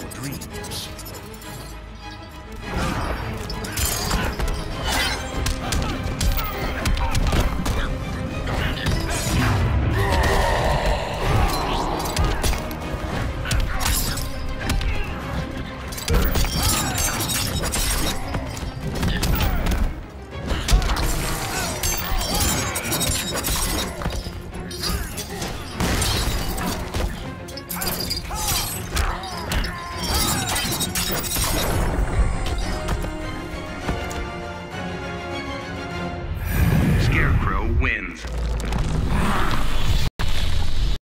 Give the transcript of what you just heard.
your dreams. Ha! Scarecrow wins.